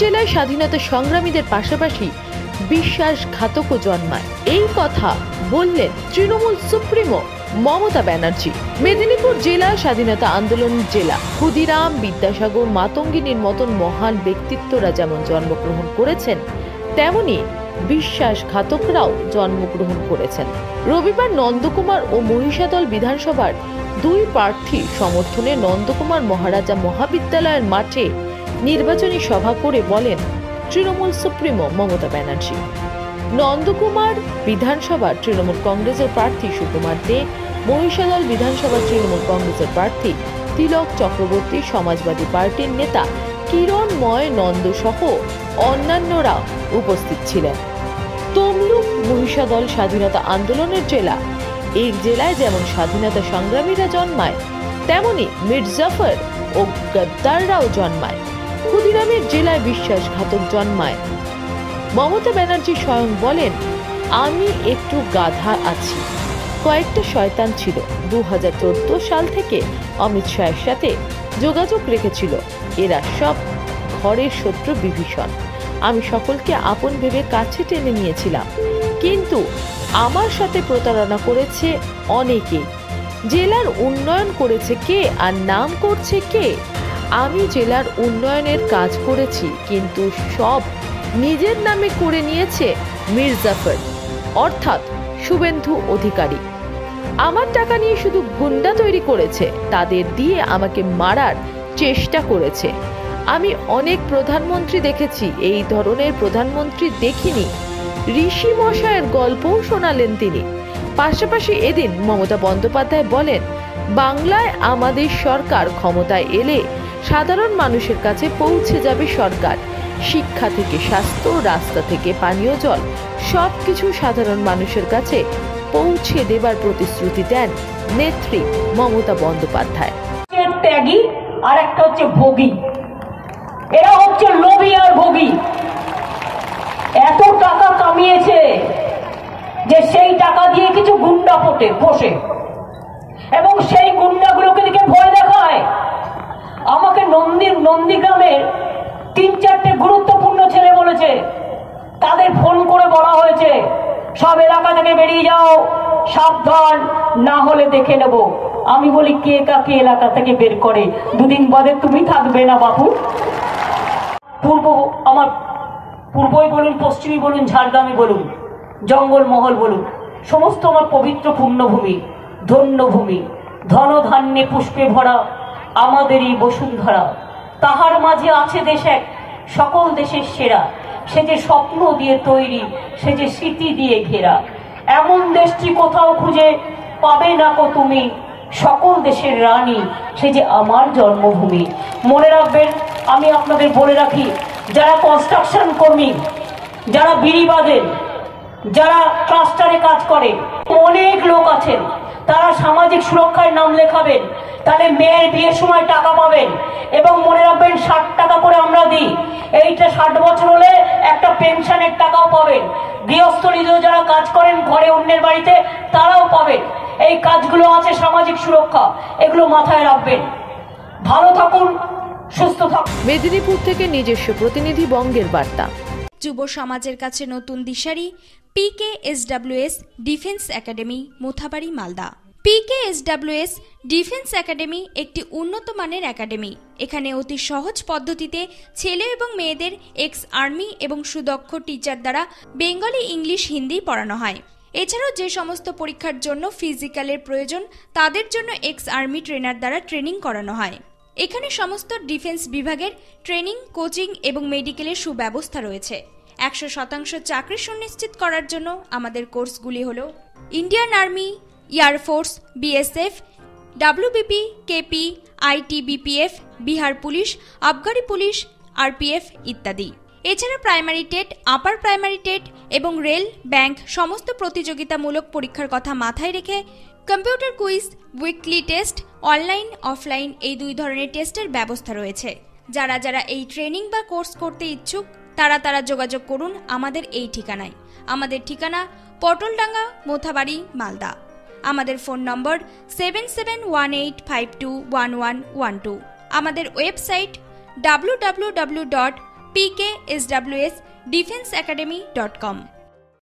জেলায় স্বাধীনতা সংগ্রামীদের পাশাপাশি বিশ্বাসঘাতকও জন্মায়। এই কথা বললেন তৃণমূল সুপ্রিমো মমতা ব্যানার্জি। মেদিনীপুর জেলা স্বাধীনতা আন্দোলন জেলা। ক্ষুদিরাম, বিদ্যাসাগর, মাতঙ্গিনীর মতন মহান ব্যক্তিত্বরা যেমন জন্মগ্রহণ করেছেন, তেমনি বিশ্বাসঘাতকরাও জন্মগ্রহণ করেছেন। রবিবার নন্দকুমার ও মহিষাদল বিধানসভার দুই প্রার্থী সমর্থনে নন্দকুমার মহারাজা মহাবিদ্যালয়ের মাঠে নির্বাচনী সভা করে বলেন তৃণমূল সুপ্রিমো মমতা ব্যানার্জি। নন্দকুমার বিধানসভার তৃণমূল কংগ্রেসের প্রার্থী সুকুমার দে মহিষাদল বিধানসভার তৃণমূল কংগ্রেসের প্রার্থী তিলক চক্রবর্তী সমাজবাদী পার্টির নেতা কিরণময় নন্দ সহ অন্যান্যরা উপস্থিত ছিলেন। তমলুক মহিষাদল স্বাধীনতা আন্দোলনের জেলা এই জেলায় যেমন স্বাধীনতা সংগ্রামীরা জন্মায়, তেমনি মির্জাফর ও গদ্দাররাও জন্মায়। ক্ষুদিরামের জেলায় বিশ্বাসঘাতক জন্মায়। মমতা ব্যানার্জি স্বয়ং বলেন, আমি একটু গাধা আছি। কয়েকটা শয়তান ছিল। দু হাজার চোদ্দ সাল থেকে অমিত শাহের সাথে যোগাযোগ রেখেছিল। এরা সব ঘরের শত্রু বিভীষণ। আমি সকলকে আপন ভেবে কাছে টেনে নিয়েছিলাম। কিন্তু আমার সাথে প্রতারণা করেছে অনেকে। জেলার উন্নয়ন করেছে কে আর নাম করছে কে? আমি জেলার উন্নয়নের কাজ করেছি, কিন্তু সব নিজের নামে করে নিয়েছে মির্জাফর অর্থাৎ শুভেন্দু অধিকারী। আমার টাকা নিয়ে শুধু গুন্ডা তৈরি করেছে, তাদের দিয়ে আমাকে মারার চেষ্টা করেছে। আমি অনেক প্রধানমন্ত্রী দেখেছি, এই ধরনের প্রধানমন্ত্রী দেখিনি। ঋষি মশায়ের গল্পও শোনালেন তিনি। পাশাপাশি এদিন মমতা বন্দ্যোপাধ্যায় বলেন, বাংলায় আমাদের সরকার ক্ষমতায় এলে সাধারণ মানুষের কাছে পৌঁছে যাবে সরকার। শিক্ষা থেকে স্বাস্থ্য, রাস্তা থেকে পানীয় জল সব কিছু সাধারণ মানুষের কাছে পৌঁছে দেবার প্রতিশ্রুতি দেন নেত্রী মমতা বন্দ্যোপাধ্যায়। ত্যাগী আর একটা হচ্ছে ভোগী। এরা হচ্ছে লোভী আর ভোগী। এত টাকা কামিয়েছে যে সেই টাকা দিয়ে কিছু গুন্ডা পোটে পোষে এবং সেই নন্দীগ্রামের তিন চারটে গুরুত্বপূর্ণ ছেলে বলেছে, তাদের ফোন করে বলা হয়েছে, সব এলাকা থেকে বেরিয়ে যাও, সাবধান, না হলে দেখে নেব। আমি বলি, কে কাকে এলাকা থেকে বের করে? দুদিন বাদে তুমি থাকবে না বাবু পূর্ব, আমার পূর্বই বলুন, পশ্চিমই বলুন, ঝাড়গ্রামই বলুন, জঙ্গলমহল বলুন, সমস্ত আমার পবিত্র পুণ্যভূমি, ধন্যভূমি ধন ধান্যে পুষ্পে ভরা আমাদেরই বসুন্ধরা। তাহার মাঝে আছে দেশ এক, সকল দেশের সেরা। সে যে স্বপ্ন দিয়ে তৈরি, সে যে স্মৃতি দিয়ে ঘেরা। এমন দেশটি কোথাও খুঁজে পাবে না কো তুমি? সকল দেশের রানী, সে যে আমার জন্মভূমি। মনে রাখবেন, আমি আপনাদের বলে রাখি, যারা কনস্ট্রাকশন কর্মী, যারা বিড়ি বাঁধেন যারা ক্লাস্টারে কাজ করে, অনেক লোক আছেন। তারা সামাজিক সুরক্ষার নাম লেখাবেন। তাহলে মেয়ের বিয়ের সময় টাকা পাবেন এবং মনে রাখবেন ষাট টাকা করে আমরা দিই। এইটা ষাট বছর হলে একটা পেনশনের টাকাও পাবেন। গৃহস্থলীতেও যারা কাজ করেন ঘরে অন্যের বাড়িতে, তারাও পাবেন। এই কাজগুলো আছে সামাজিক সুরক্ষা, এগুলো মাথায় রাখবেন। ভালো থাকুন, সুস্থ থাকুন। মেদিনীপুর থেকে নিজস্ব প্রতিনিধি বঙ্গের বার্তা। যুব সমাজের কাছে নতুন দিশারি PK SWS defence academy Mothabari, Malda. PK SWS defence academy একটি উন্নত মানের একাডেমি এখানে অতি সহজ পদ্ধতিতে ছেলে এবং মেয়েদের এক্স আর্মি এবং সুদক্ষ টিচার দ্বারা বেঙ্গলি, ইংলিশ, হিন্দি পড়ানো হয়। এছাড়াও যে সমস্ত পরীক্ষার জন্য ফিজিক্যালের প্রয়োজন, তাদের জন্য এক্স আর্মি ট্রেনার দ্বারা ট্রেনিং করানো হয়। এখানে সমস্ত ডিফেন্স বিভাগের ট্রেনিং কোচিং এবং মেডিকেলের সুব্যবস্থা রয়েছে। একশো শতাংশ চাকরি সুনিশ্চিত করার জন্য আমাদের কোর্সগুলি হল Indian army air force BSF WBP KP ITBPF Bihar police, আবগারি পুলিশ আরপিএফ ইত্যাদি। এছাড়া primary TET upper primary TET এবং রেল ব্যাংক সমস্ত প্রতিযোগিতামূলক পরীক্ষার কথা মাথায় রেখে computer quiz weekly test online offline এই দুই ধরনের টেস্টের ব্যবস্থা রয়েছে। যারা যারা এই ট্রেনিং বা কোর্স করতে ইচ্ছুক তারা তারা যোগাযোগ করুন আমাদের এই ঠিকানায়। আমাদের ঠিকানা পটলডাঙ্গা, মোথাবাড়ি, মালদা। আমাদের phone number seven seven one eight five two one one one two. আমাদের website W W W dot PK S W S defence academy dot com.